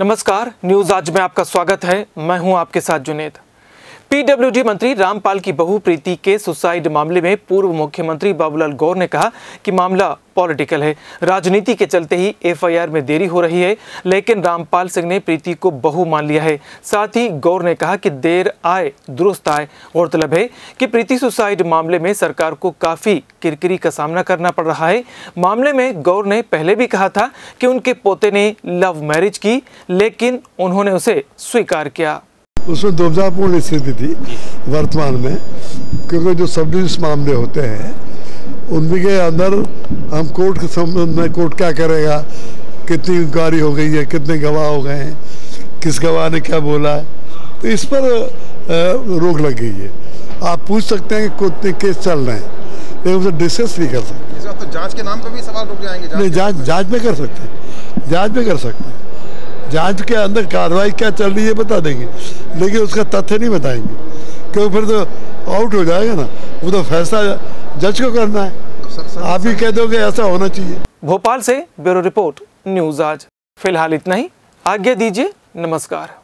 नमस्कार न्यूज़ आज में आपका स्वागत है। मैं हूँ आपके साथ जुनेद। पीडब्ल्यूडी मंत्री रामपाल की बहू प्रीति के सुसाइड मामले में पूर्व मुख्यमंत्री बाबूलाल गौर ने कहा कि मामला पॉलिटिकल है। राजनीति के चलते ही एफआईआर में देरी हो रही है, लेकिन रामपाल सिंह ने प्रीति को बहू मान लिया है। साथ ही गौर ने कहा कि देर आए, दुरुस्त आए गौरतलब है कि प्रीति सुसाइड मामले में सरकार को काफ़ी किरकिरी का सामना करना पड़ रहा है। मामले में गौर ने पहले भी कहा था कि उनके पोते ने लव मैरिज की, लेकिन उन्होंने उसे स्वीकार किया। उसमें दुर्जापूर्ण स्थिति थी वर्तमान में। क्योंकि जो सब मामले होते हैं उनके अंदर हम कोर्ट के संबंध में कोर्ट क्या करेगा कितनी इंक्वायरी हो गई है कितने गवाह हो गए हैं किस गवाह ने क्या बोला है तो इस पर रोक लग गई है। आप पूछ सकते हैं कि कितने केस चल रहे हैं लेकिन उसे डिस्कस नहीं कर सकते। तो जाँच के नाम पे भी सवाल रुक जाएँगे जाँच नहीं के- जाँच जाँच में कर सकते हैं जाँच में कर सकते हैं। जाँच के अंदर कार्रवाई क्या चल रही है बता देंगे। लेकिन उसका तथ्य नहीं बताएँगे। क्योंकि फिर तो आउट हो जाएगा ना। वो तो फैसला जज को करना है। आप ही कह दोगे ऐसा होना चाहिए। भोपाल से ब्यूरो रिपोर्ट न्यूज़ आज। फ़िलहाल इतना ही। आज्ञा दीजिए नमस्कार।